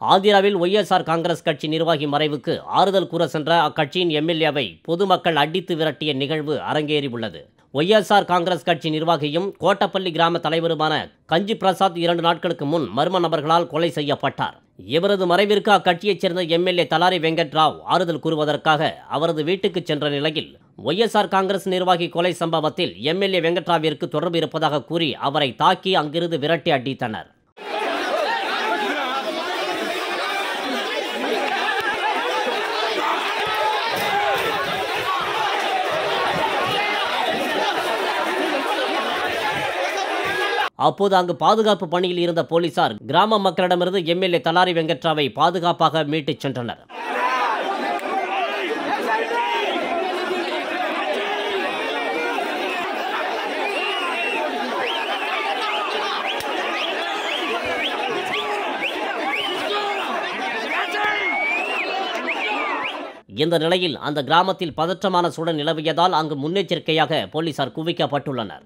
ஆந்திராவில் ஒய்எஸ்ஆர் காங்கிரஸ் கட்சி நிர்வாகி மறைவுக்கு ஆறுதல் கூற சென்ற அக்கட்சியின் எம்எல்ஏவை பொதுமக்கள் அடித்து விரட்டிய நிகழ்வு அரங்கேறியுள்ளது. ஒய்எஸ்ஆர் காங்கிரஸ் கட்சி நிர்வாகியும் கோட்டப்பள்ளி கிராம தலைவருமான கஞ்சி பிரசாத் இரண்டு நாட்களுக்கு முன் மர்ம நபர்களால் கொலை செய்யப்பட்டார். இவரது மறைவிற்கு அக்கட்சியைச் சேர்ந்த எம்எல்ஏ தலாரி வெங்கட் ராவ் ஆறுதல் கூறுவதற்காக அவரது வீட்டுக்கு சென்ற நிலையில் ஒய்எஸ்ஆர் காங்கிரஸ் நிர்வாகி கொலை சம்பவத்தில் எம்எல்ஏ வெங்கட்ராவிற்கு தொடர்பு இருப்பதாக கூறி அவரை தாக்கி அங்கிருந்து விரட்டி அடித்தனர். அப்போது அங்கு பாதுகாப்பு பணியில் இருந்த போலீசார் கிராம மக்களிடமிருந்து எம்எல்ஏ தலாரி வெங்கட்ராவை பாதுகாப்பாக மீட்டுச் சென்றனர். இந்த நிலையில் அந்த கிராமத்தில் பதற்றமான சூழல் நிலவியதால் அங்கு முன்னெச்சரிக்கையாக போலீசார் குவிக்கப்பட்டுள்ளனர்.